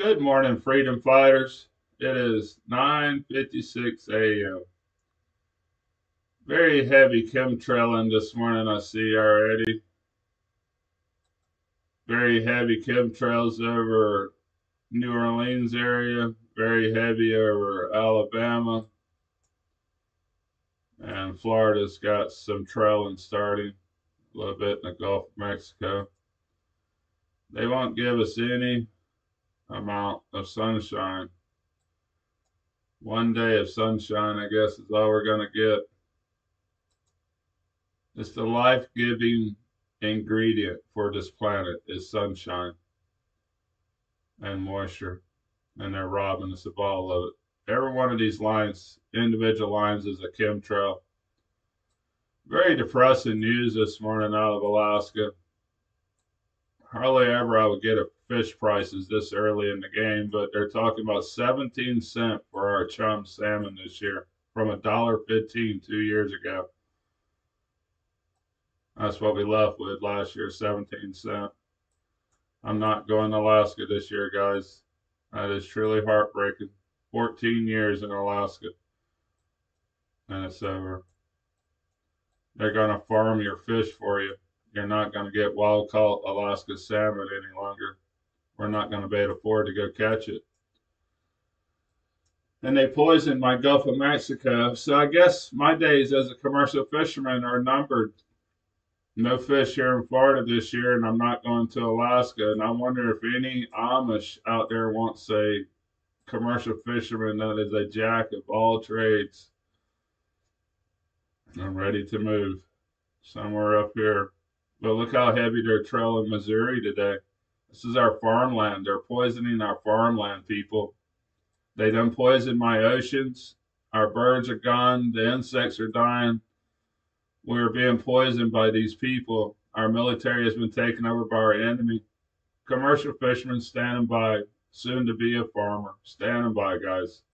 Good morning, freedom fighters. It is 9:56 a.m. Very heavy chemtrailing this morning I see already. Very heavy chemtrails over New Orleans area, very heavy over Alabama. And Florida's got some trailing starting a little bit in the Gulf of Mexico. They won't give us any amount of sunshine. One day of sunshine, I guess, is all we're going to get. It's the life-giving ingredient for this planet is sunshine and moisture. And they're robbing us of all of it. Every one of these lines, individual lines, is a chemtrail. Very depressing news this morning out of Alaska. Hardly ever I would get a fish prices this early in the game, but they're talking about 17 cent for our chum salmon this year from a dollar 15 two years ago. That's what we left with last year, 17 cent. I'm not going to Alaska this year, guys. That is truly heartbreaking. 14 years in Alaska. And it's over. They're going to farm your fish for you. You're not going to get wild caught Alaska salmon any longer we're not going to be able to afford to go catch it. And they poisoned my Gulf of Mexico. So I guess my days as a commercial fisherman are numbered. No fish here in Florida this year, and I'm not going to Alaska. And I wonder if any Amish out there wants a commercial fisherman that is a jack of all trades. I'm ready to move somewhere up here. But look how heavy they're trailing Missouri today. This is our farmland. They're poisoning our farmland, people. They done poisoned my oceans. Our birds are gone. The insects are dying. We're being poisoned by these people. Our military has been taken over by our enemy. Commercial fishermen standing by, soon to be a farmer. Standing by, guys.